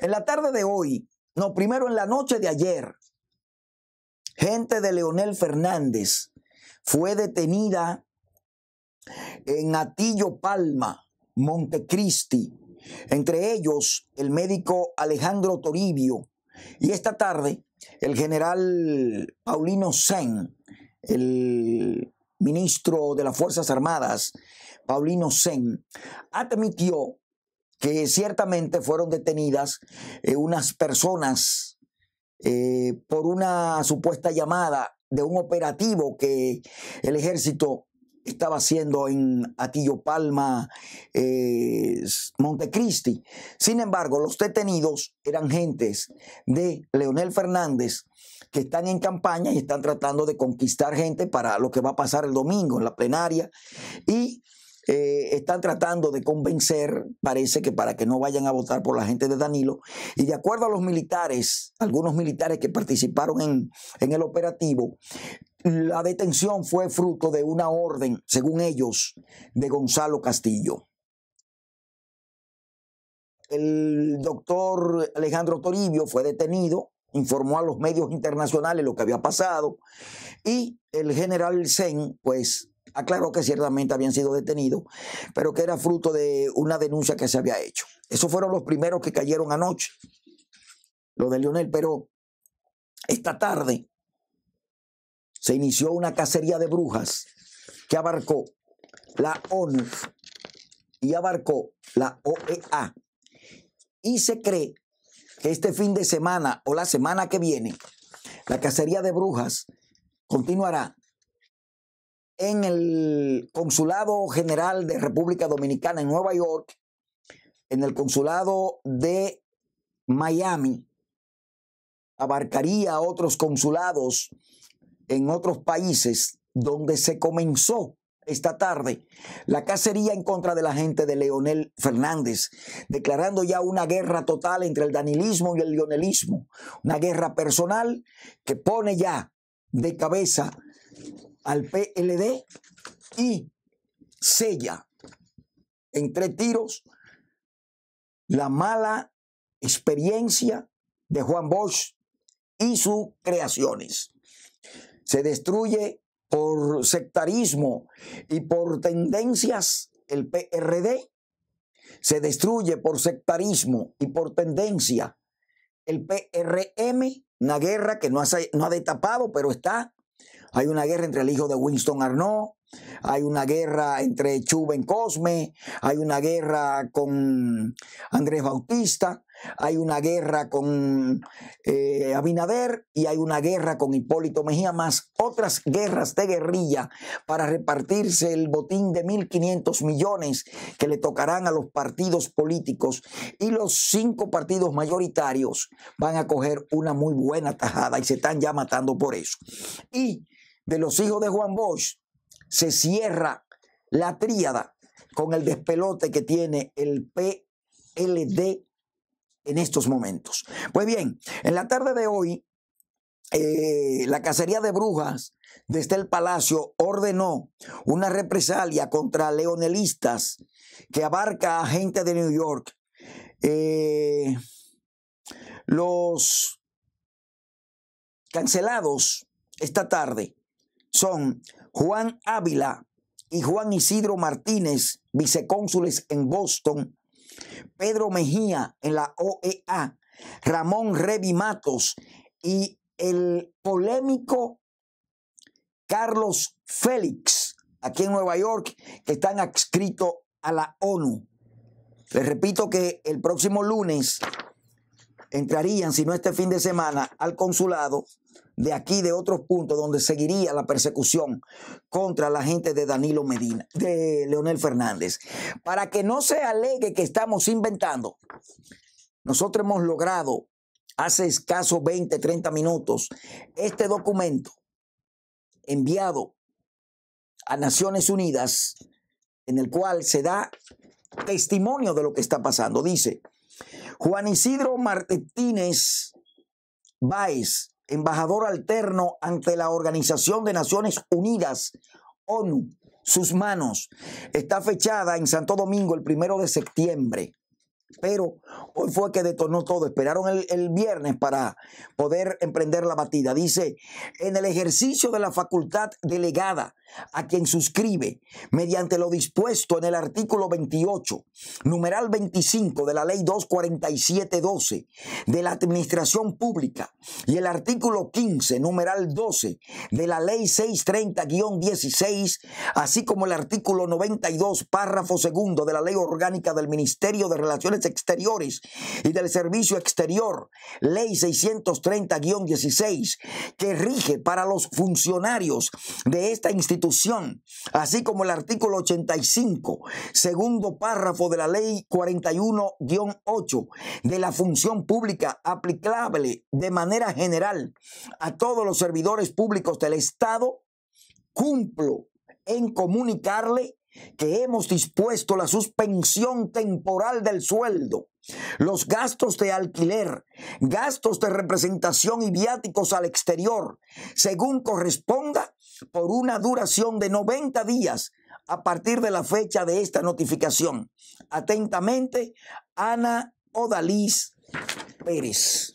En la tarde de hoy, no, primero en la noche de ayer, gente de Leonel Fernández fue detenida en Atillo Palma, Montecristi, entre ellos el médico Alejandro Toribio, y esta tarde el general Paulino Sen, el ministro de las Fuerzas Armadas, Paulino Sen, admitió que ciertamente fueron detenidas eh, unas personas eh, por una supuesta llamada de un operativo que el ejército estaba haciendo en Atillo Palma, eh, Montecristi. Sin embargo, los detenidos eran gentes de Leonel Fernández que están en campaña y están tratando de conquistar gente para lo que va a pasar el domingo en la plenaria y eh, están tratando de convencer, parece que para que no vayan a votar por la gente de Danilo. Y de acuerdo a los militares, algunos militares que participaron en, en el operativo, la detención fue fruto de una orden, según ellos, de Gonzalo Castillo. El doctor Alejandro Toribio fue detenido, informó a los medios internacionales lo que había pasado y el general Sen, pues, aclaró que ciertamente habían sido detenidos, pero que era fruto de una denuncia que se había hecho. Esos fueron los primeros que cayeron anoche, lo de Lionel, pero esta tarde se inició una cacería de brujas que abarcó la ONU y abarcó la OEA. Y se cree que este fin de semana o la semana que viene, la cacería de brujas continuará en el Consulado General de República Dominicana en Nueva York, en el Consulado de Miami, abarcaría otros consulados en otros países donde se comenzó esta tarde. La cacería en contra de la gente de Leonel Fernández, declarando ya una guerra total entre el danilismo y el leonelismo, una guerra personal que pone ya de cabeza al PLD y sella en tres tiros la mala experiencia de Juan Bosch y sus creaciones se destruye por sectarismo y por tendencias el PRD, se destruye por sectarismo y por tendencia el PRM, una guerra que no ha, no ha destapado, pero está. Hay una guerra entre el hijo de Winston Arnaud, hay una guerra entre Chuben Cosme, hay una guerra con Andrés Bautista, hay una guerra con eh, Abinader y hay una guerra con Hipólito Mejía, más otras guerras de guerrilla para repartirse el botín de 1.500 millones que le tocarán a los partidos políticos y los cinco partidos mayoritarios van a coger una muy buena tajada y se están ya matando por eso. Y de los hijos de Juan Bosch se cierra la tríada con el despelote que tiene el PLD en estos momentos. Pues bien, en la tarde de hoy, eh, la cacería de brujas desde el palacio ordenó una represalia contra leonelistas que abarca a gente de New York. Eh, los cancelados esta tarde son Juan Ávila y Juan Isidro Martínez, vicecónsules en Boston, Pedro Mejía en la OEA, Ramón Revi Matos y el polémico Carlos Félix, aquí en Nueva York, que están adscritos a la ONU. Les repito que el próximo lunes entrarían, si no este fin de semana, al consulado de aquí, de otros puntos, donde seguiría la persecución contra la gente de Danilo Medina, de Leonel Fernández. Para que no se alegue que estamos inventando, nosotros hemos logrado hace escasos 20, 30 minutos este documento enviado a Naciones Unidas en el cual se da testimonio de lo que está pasando. Dice, Juan Isidro Martínez Báez, embajador alterno ante la Organización de Naciones Unidas, ONU, sus manos, está fechada en Santo Domingo el primero de septiembre. Pero hoy fue que detonó todo. Esperaron el, viernes para poder emprender la batida. Dice, en el ejercicio de la facultad delegada a quien suscribe mediante lo dispuesto en el artículo 28, numeral 25 de la ley 24712 de la Administración Pública y el artículo 15, numeral 12 de la ley 630-16, así como el artículo 92, párrafo segundo de la ley orgánica del Ministerio de Relaciones Exteriores y del Servicio Exterior, ley 630-16, que rige para los funcionarios de esta institución así como el artículo 85, segundo párrafo de la ley 41-8 de la función pública aplicable de manera general a todos los servidores públicos del Estado, cumplo en comunicarle que hemos dispuesto la suspensión temporal del sueldo, los gastos de alquiler, gastos de representación y viáticos al exterior, según corresponda, por una duración de 90 días a partir de la fecha de esta notificación. Atentamente, Ana Odalís Pérez.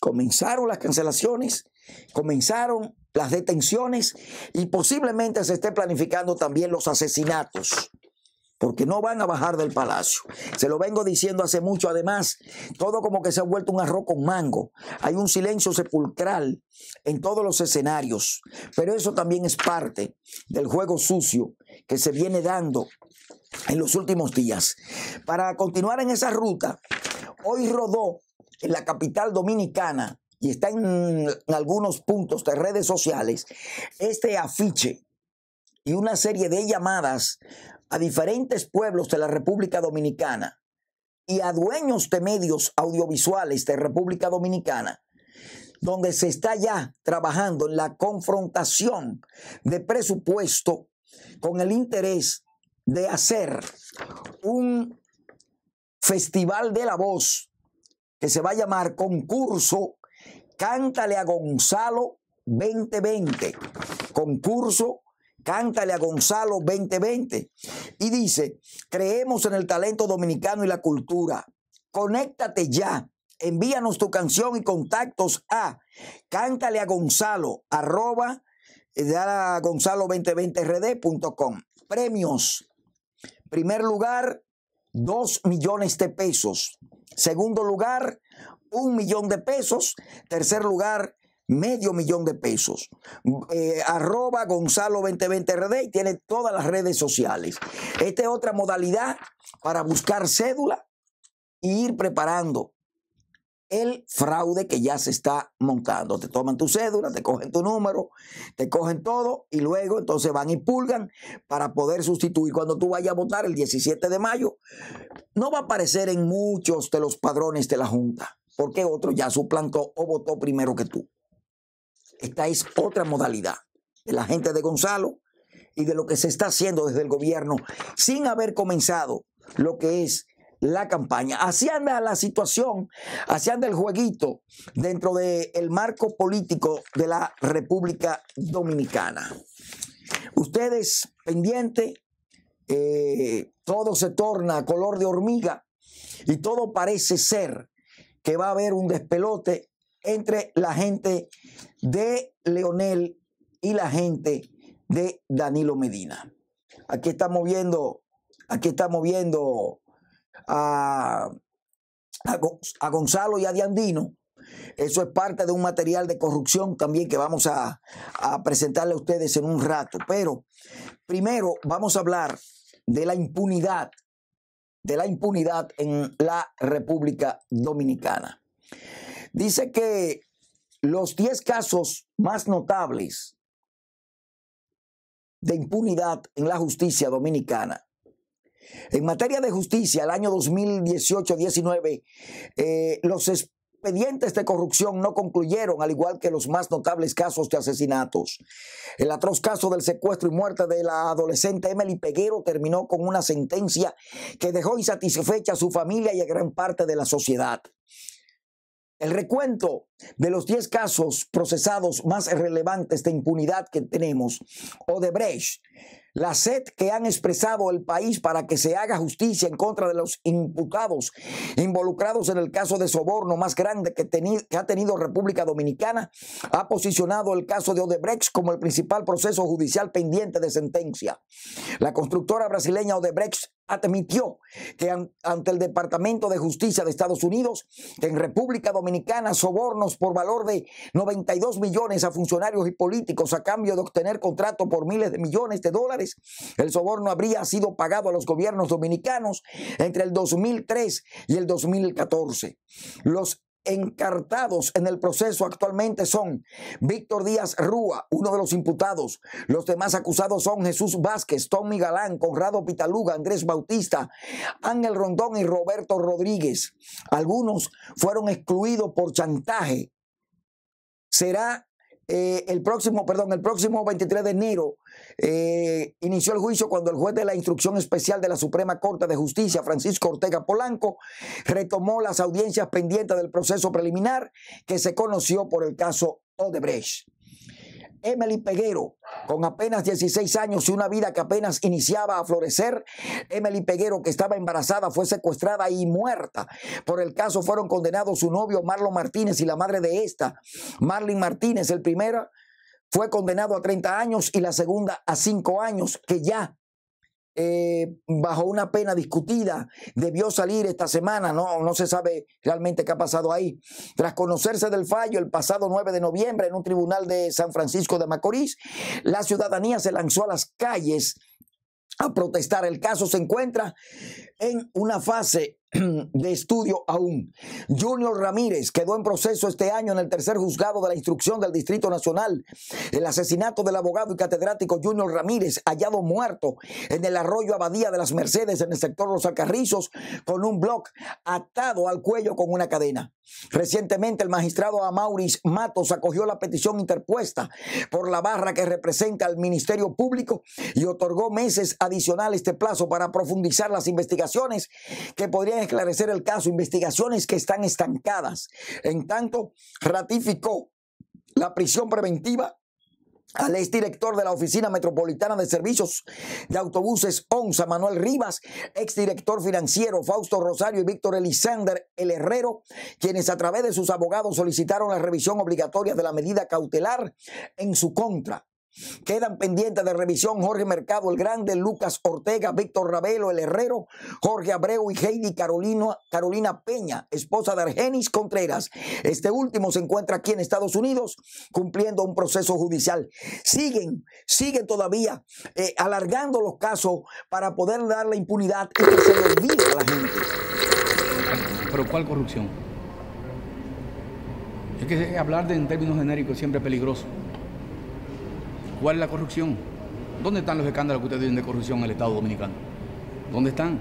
Comenzaron las cancelaciones, comenzaron las detenciones y posiblemente se esté planificando también los asesinatos porque no van a bajar del palacio. Se lo vengo diciendo hace mucho. Además, todo como que se ha vuelto un arroz con mango. Hay un silencio sepulcral en todos los escenarios, pero eso también es parte del juego sucio que se viene dando en los últimos días. Para continuar en esa ruta, hoy rodó en la capital dominicana y está en, algunos puntos de redes sociales este afiche y una serie de llamadas a diferentes pueblos de la República Dominicana y a dueños de medios audiovisuales de República Dominicana, donde se está ya trabajando en la confrontación de presupuesto con el interés de hacer un festival de la voz que se va a llamar concurso Cántale a Gonzalo 2020. Concurso Cántale a Gonzalo 2020. Y dice, creemos en el talento dominicano y la cultura. Conéctate ya. Envíanos tu canción y contactos a cántale a Gonzalo arroba gonzalo2020rd.com. Premios. Primer lugar, 2 millones de pesos. Segundo lugar, un millón de pesos. Tercer lugar, medio millón de pesos. Eh, arroba Gonzalo 2020RD y tiene todas las redes sociales. Esta es otra modalidad para buscar cédula e ir preparando el fraude que ya se está montando. Te toman tu cédula, te cogen tu número, te cogen todo y luego entonces van y pulgan para poder sustituir. Cuando tú vayas a votar el 17 de mayo, no va a aparecer en muchos de los padrones de la Junta, porque otro ya suplantó o votó primero que tú. Esta es otra modalidad de la gente de Gonzalo y de lo que se está haciendo desde el gobierno sin haber comenzado lo que es la campaña. Así anda la situación, así anda el jueguito dentro del marco político de la República Dominicana. Ustedes pendientes, eh, todo se torna color de hormiga y todo parece ser que va a haber un despelote entre la gente de Leonel y la gente de Danilo Medina. Aquí estamos viendo, aquí estamos viendo a, a, Gonzalo y a Diandino. Eso es parte de un material de corrupción también que vamos a, a presentarle a ustedes en un rato. Pero primero vamos a hablar de la impunidad, de la impunidad en la República Dominicana. Dice que los 10 casos más notables de impunidad en la justicia dominicana. En materia de justicia, el año 2018-19, eh, los expedientes de corrupción no concluyeron, al igual que los más notables casos de asesinatos. El atroz caso del secuestro y muerte de la adolescente Emily Peguero terminó con una sentencia que dejó insatisfecha a su familia y a gran parte de la sociedad. El recuento de los 10 casos procesados más relevantes de impunidad que tenemos, Odebrecht, la sed que han expresado el país para que se haga justicia en contra de los imputados involucrados en el caso de soborno más grande que, que, ha tenido República Dominicana, ha posicionado el caso de Odebrecht como el principal proceso judicial pendiente de sentencia. La constructora brasileña Odebrecht admitió que ante el Departamento de Justicia de Estados Unidos, que en República Dominicana sobornos por valor de 92 millones a funcionarios y políticos a cambio de obtener contrato por miles de millones de dólares, el soborno habría sido pagado a los gobiernos dominicanos entre el 2003 y el 2014. Los encartados en el proceso actualmente son Víctor Díaz Rúa, uno de los imputados. Los demás acusados son Jesús Vázquez, Tommy Galán, Conrado Pitaluga, Andrés Bautista, Ángel Rondón y Roberto Rodríguez. Algunos fueron excluidos por chantaje. Será eh, el próximo, perdón, el próximo 23 de enero eh, inició el juicio cuando el juez de la instrucción especial de la Suprema Corte de Justicia, Francisco Ortega Polanco, retomó las audiencias pendientes del proceso preliminar que se conoció por el caso Odebrecht. Emily Peguero, con apenas 16 años y una vida que apenas iniciaba a florecer, Emily Peguero, que estaba embarazada, fue secuestrada y muerta. Por el caso fueron condenados su novio Marlon Martínez y la madre de esta, Marlene Martínez. El primero fue condenado a 30 años y la segunda a 5 años, que ya eh, bajo una pena discutida, debió salir esta semana, no, no se sabe realmente qué ha pasado ahí. Tras conocerse del fallo el pasado 9 de noviembre en un tribunal de San Francisco de Macorís, la ciudadanía se lanzó a las calles a protestar. El caso se encuentra en una fase de estudio aún. Junior Ramírez quedó en proceso este año en el tercer juzgado de la instrucción del Distrito Nacional. El asesinato del abogado y catedrático Junior Ramírez, hallado muerto en el arroyo Abadía de las Mercedes en el sector Los Alcarrizos, con un bloc atado al cuello con una cadena. Recientemente el magistrado Amauris Matos acogió la petición interpuesta por la barra que representa al Ministerio Público y otorgó meses adicionales de plazo para profundizar las investigaciones que podrían esclarecer el caso, investigaciones que están estancadas. En tanto, ratificó la prisión preventiva al exdirector de la Oficina Metropolitana de Servicios de Autobuses ONSA, Manuel Rivas, exdirector financiero Fausto Rosario y Víctor Elisander El Herrero, quienes a través de sus abogados solicitaron la revisión obligatoria de la medida cautelar en su contra. Quedan pendientes de revisión Jorge Mercado el Grande, Lucas Ortega, Víctor Ravelo el Herrero, Jorge Abreu y Heidi Carolina Peña, esposa de Argenis Contreras. Este último se encuentra aquí en Estados Unidos cumpliendo un proceso judicial. Siguen, siguen todavía eh, alargando los casos para poder dar la impunidad y que se le olvide a la gente. ¿Pero cuál corrupción? Es que hablar en términos genéricos es siempre peligroso. ¿Cuál es la corrupción? ¿Dónde están los escándalos que ustedes dicen de corrupción en el Estado Dominicano? ¿Dónde están?